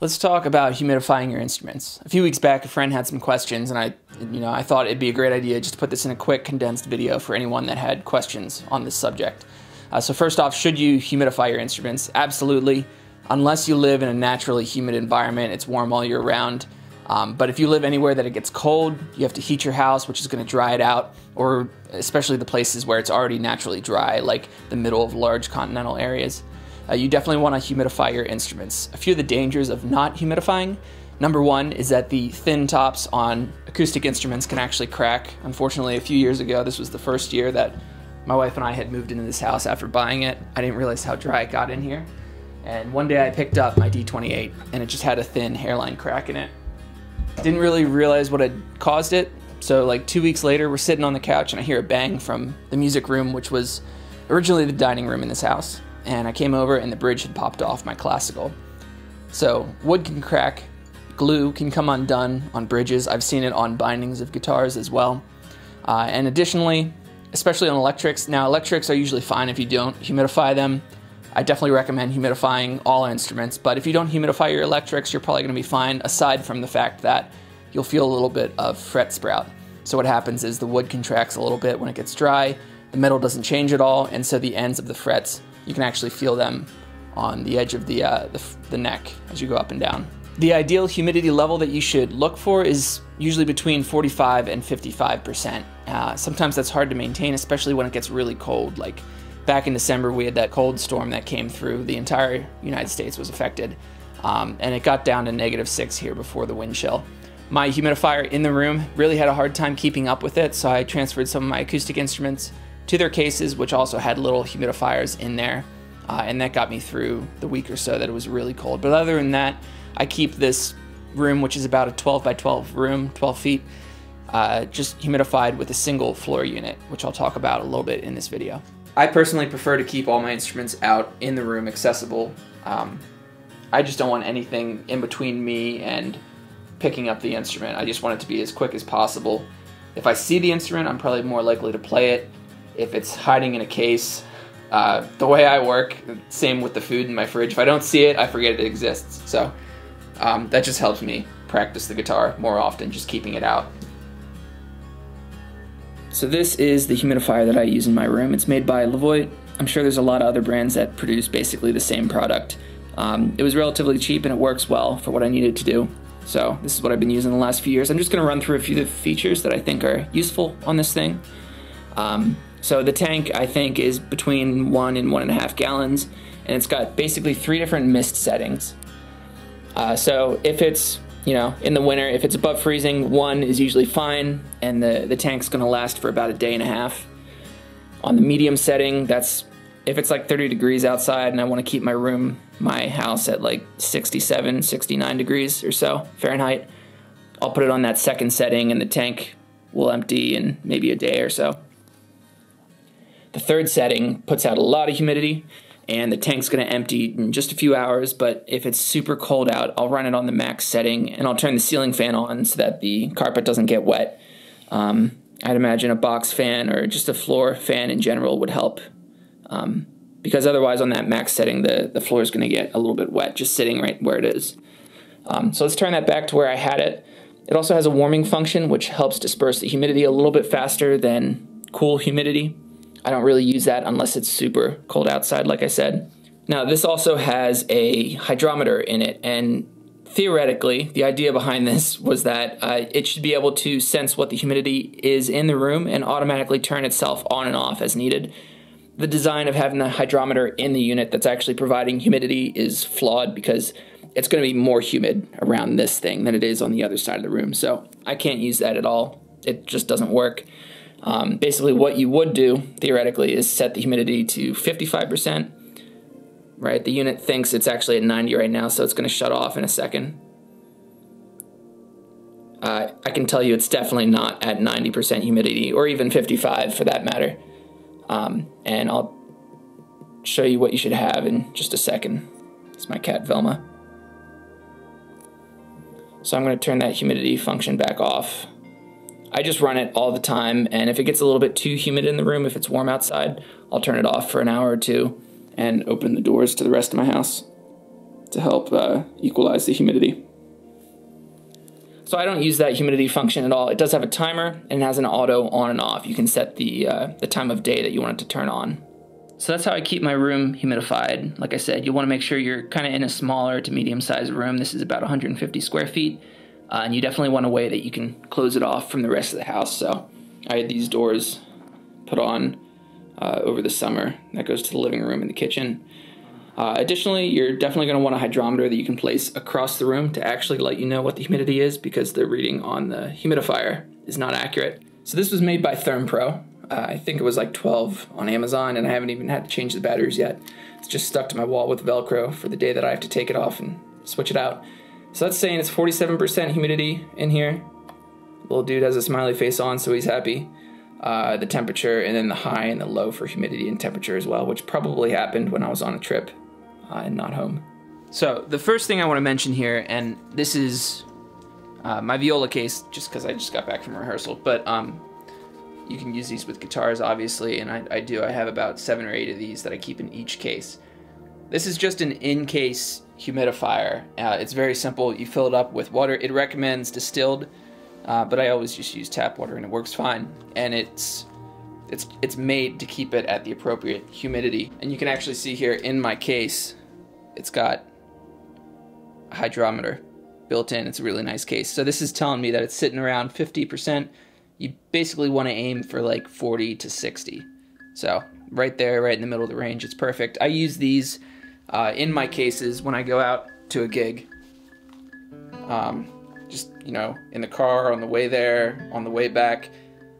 Let's talk about humidifying your instruments. A few weeks back, a friend had some questions, and I, you know, I thought it'd be a great idea just to put this in a quick, condensed video for anyone that had questions on this subject. Uh, so first off, should you humidify your instruments? Absolutely. Unless you live in a naturally humid environment, it's warm all year round. Um, but if you live anywhere that it gets cold, you have to heat your house, which is going to dry it out, or especially the places where it's already naturally dry, like the middle of large continental areas uh, you definitely want to humidify your instruments. A few of the dangers of not humidifying. Number one is that the thin tops on acoustic instruments can actually crack. Unfortunately, a few years ago, this was the first year that my wife and I had moved into this house after buying it. I didn't realize how dry it got in here. And one day I picked up my D28 and it just had a thin hairline crack in it. Didn't really realize what had caused it. So, like two weeks later, we're sitting on the couch and I hear a bang from the music room, which was originally the dining room in this house and I came over and the bridge had popped off my classical. So wood can crack, glue can come undone on bridges. I've seen it on bindings of guitars as well. Uh, and additionally, especially on electrics, now electrics are usually fine if you don't humidify them. I definitely recommend humidifying all instruments, but if you don't humidify your electrics, you're probably going to be fine, aside from the fact that you'll feel a little bit of fret sprout. So what happens is the wood contracts a little bit when it gets dry, the metal doesn't change at all, and so the ends of the frets you can actually feel them on the edge of the, uh, the, the neck as you go up and down. The ideal humidity level that you should look for is usually between 45 and 55%. Uh, sometimes that's hard to maintain, especially when it gets really cold. Like back in December, we had that cold storm that came through. The entire United States was affected, um, and it got down to negative six here before the wind chill. My humidifier in the room really had a hard time keeping up with it, so I transferred some of my acoustic instruments to their cases, which also had little humidifiers in there. Uh, and that got me through the week or so that it was really cold. But other than that, I keep this room, which is about a 12 by 12 room, 12 feet, uh, just humidified with a single floor unit, which I'll talk about a little bit in this video. I personally prefer to keep all my instruments out in the room accessible. Um, I just don't want anything in between me and picking up the instrument. I just want it to be as quick as possible. If I see the instrument, I'm probably more likely to play it if it's hiding in a case. Uh, the way I work, same with the food in my fridge. If I don't see it, I forget it exists. So um, that just helps me practice the guitar more often, just keeping it out. So this is the humidifier that I use in my room. It's made by Levoit. I'm sure there's a lot of other brands that produce basically the same product. Um, it was relatively cheap and it works well for what I needed to do. So this is what I've been using the last few years. I'm just going to run through a few of the features that I think are useful on this thing. Um, so the tank, I think, is between one and one and a half gallons, and it's got basically three different mist settings. Uh, so if it's you know in the winter, if it's above freezing, one is usually fine, and the the tank's to last for about a day and a half. On the medium setting, that's if it's like 30 degrees outside and I want to keep my room, my house at like 67, 69 degrees or so Fahrenheit, I'll put it on that second setting and the tank will empty in maybe a day or so. The third setting puts out a lot of humidity and the tank's going to empty in just a few hours. But if it's super cold out, I'll run it on the max setting and I'll turn the ceiling fan on so that the carpet doesn't get wet. Um, I'd imagine a box fan or just a floor fan in general would help. Um, because otherwise, on that max setting, the, the floor is going to get a little bit wet just sitting right where it is. Um, so let's turn that back to where I had it. It also has a warming function, which helps disperse the humidity a little bit faster than cool humidity. I don't really use that unless it's super cold outside, like I said. Now, this also has a hydrometer in it, and theoretically, the idea behind this was that uh, it should be able to sense what the humidity is in the room and automatically turn itself on and off as needed. The design of having the hydrometer in the unit that's actually providing humidity is flawed because it's going to be more humid around this thing than it is on the other side of the room. So I can't use that at all. It just doesn't work. Um, basically, what you would do theoretically is set the humidity to 55%. Right, the unit thinks it's actually at 90 right now, so it's going to shut off in a second. Uh, I can tell you it's definitely not at 90% humidity, or even 55 for that matter. Um, and I'll show you what you should have in just a second. It's my cat Velma. So I'm going to turn that humidity function back off. I just run it all the time, and if it gets a little bit too humid in the room, if it's warm outside, I'll turn it off for an hour or two and open the doors to the rest of my house. to help uh, equalize the humidity. So I don't use that humidity function at all. It does have a timer and it has an auto on and off. You can set the, uh, the time of day that you want it to turn on. So that's how I keep my room humidified. Like I said, you want to make sure you're kind of in a smaller to medium sized room. This is about 150 square feet. Uh, and you definitely want a way that you can close it off from the rest of the house. So I had these doors put on uh, over the summer. That goes to the living room and the kitchen. Uh, additionally, you're definitely going to want a hydrometer that you can place across the room to actually let you know what the humidity is because the reading on the humidifier is not accurate. So this was made by ThermPro. Uh, I think it was like 12 on Amazon, and I haven't even had to change the batteries yet. It's just stuck to my wall with Velcro for the day that I have to take it off and switch it out. So that's saying it's 47% humidity in here. Little dude has a smiley face on, so he's happy. Uh, the temperature, and then the high and the low for humidity and temperature as well, which probably happened when I was on a trip uh, and not home. So the first thing I want to mention here, and this is uh, my viola case, just because I just got back from rehearsal, but um, you can use these with guitars, obviously, and I, I, do. I have about seven or eight of these that I keep in each case. This is just an in-case humidifier. Uh, it's very simple. You fill it up with water. It recommends distilled, uh, but I always just use tap water, and it works fine. And it's it's it's made to keep it at the appropriate humidity. And you can actually see here in my case, it's got a hydrometer built in. It's a really nice case. So this is telling me that it's sitting around 50%. You basically want to aim for like 40 to 60. So right there, right in the middle of the range, it's perfect. I use these uh, in my cases when I go out to a gig. Um, just, you know, in the car, on the way there, on the way back.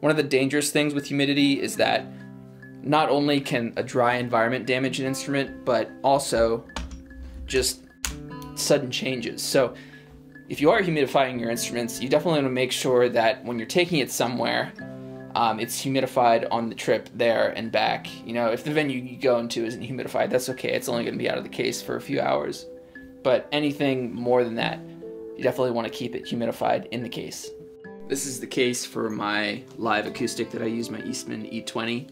One of the dangerous things with humidity is that not only can a dry environment damage an instrument, but also just sudden changes. So if you are humidifying your instruments, you definitely want to make sure that when you're taking it somewhere, um, it's humidified on the trip there and back. You know, if the venue you go into isn't humidified, that's okay. It's only going to be out of the case for a few hours. But anything more than that, you definitely want to keep it humidified in the case. This is the case for my live acoustic that I use, my Eastman E20.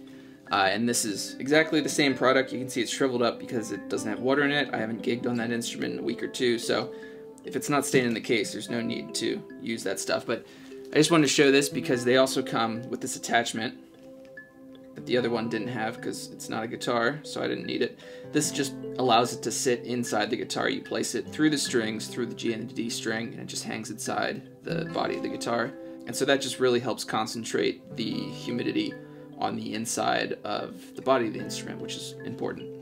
Uh, and this is exactly the same product. You can see it's shriveled up because it doesn't have water in it. I haven't gigged on that instrument in a week or two, so if it's not staying in the case, there's no need to use that stuff. But I just wanted to show this because they also come with this attachment that the other one didn't have because it's not a guitar, so I didn't need it. This just allows it to sit inside the guitar. You place it through the strings, through the G and the D string, and it just hangs inside the body of the guitar. And so that just really helps concentrate the humidity on the inside of the body of the instrument, which is important.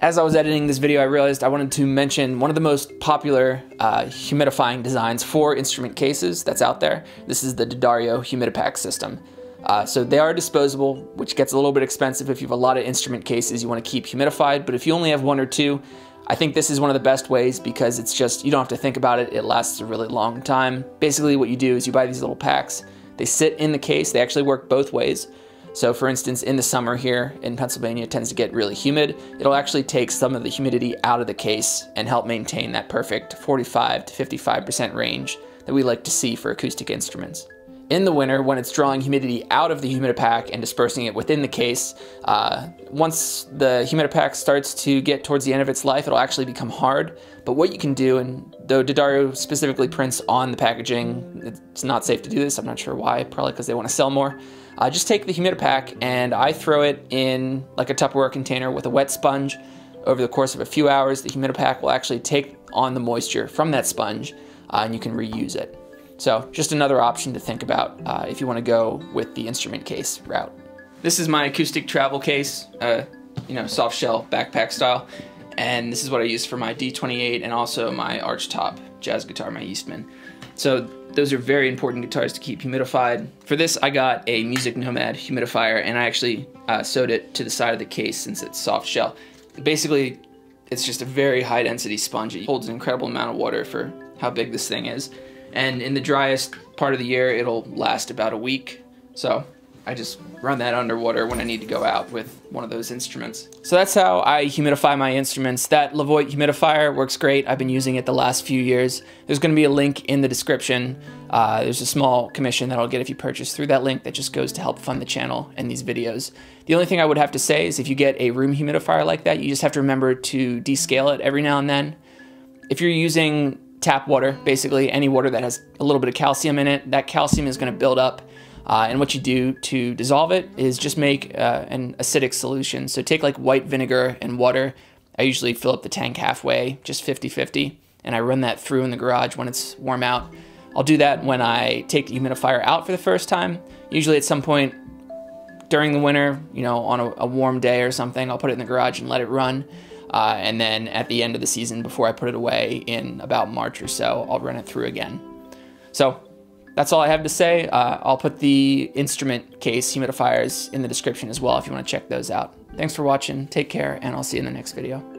As I was editing this video, I realized I wanted to mention one of the most popular uh, humidifying designs for instrument cases that's out there. This is the D'Addario Humidipak system. Uh, so they are disposable, which gets a little bit expensive if you have a lot of instrument cases you want to keep humidified, but if you only have one or two, I think this is one of the best ways because it's just, you don't have to think about it, it lasts a really long time. Basically what you do is you buy these little packs, they sit in the case, they actually work both ways. So for instance, in the summer here in Pennsylvania, tends to get really humid. It'll actually take some of the humidity out of the case and help maintain that perfect 45 to 55% range that we like to see for acoustic instruments. In the winter, when it's drawing humidity out of the humidipak and dispersing it within the case, uh, once the humidipak starts to get towards the end of its life, it'll actually become hard. But what you can do, and though D'Addario specifically prints on the packaging, it's not safe to do this, I'm not sure why, probably because they want to sell more. Uh, just take the humidipak and I throw it in like a Tupperware container with a wet sponge. Over the course of a few hours, the humidipak will actually take on the moisture from that sponge uh, and you can reuse it. So just another option to think about uh, if you want to go with the instrument case route. This is my acoustic travel case, uh, you know, soft shell backpack style. And this is what I use for my D28 and also my arch top jazz guitar, my Eastman. So those are very important guitars to keep humidified. For this, I got a Music Nomad humidifier, and I actually uh, sewed it to the side of the case since it's soft shell. Basically, it's just a very high density sponge. It holds an incredible amount of water for how big this thing is. And in the driest part of the year, it'll last about a week. So I just run that underwater when I need to go out with one of those instruments. So that's how I humidify my instruments. That Levoit humidifier works great. I've been using it the last few years. There's going to be a link in the description. Uh, there's a small commission that I'll get if you purchase through that link that just goes to help fund the channel and these videos. The only thing I would have to say is if you get a room humidifier like that, you just have to remember to descale it every now and then if you're using tap water, basically any water that has a little bit of calcium in it, that calcium is going to build up. Uh, and what you do to dissolve it is just make uh, an acidic solution. So take like white vinegar and water. I usually fill up the tank halfway, just 50 50, and I run that through in the garage when it's warm out. I'll do that when I take the humidifier out for the first time. Usually at some point during the winter, you know, on a, a warm day or something, I'll put it in the garage and let it run. Uh, and then at the end of the season, before I put it away in about March or so, I'll run it through again. So that's all I have to say. Uh, I'll put the instrument case humidifiers in the description as well if you want to check those out. Thanks for watching, take care, and I'll see you in the next video.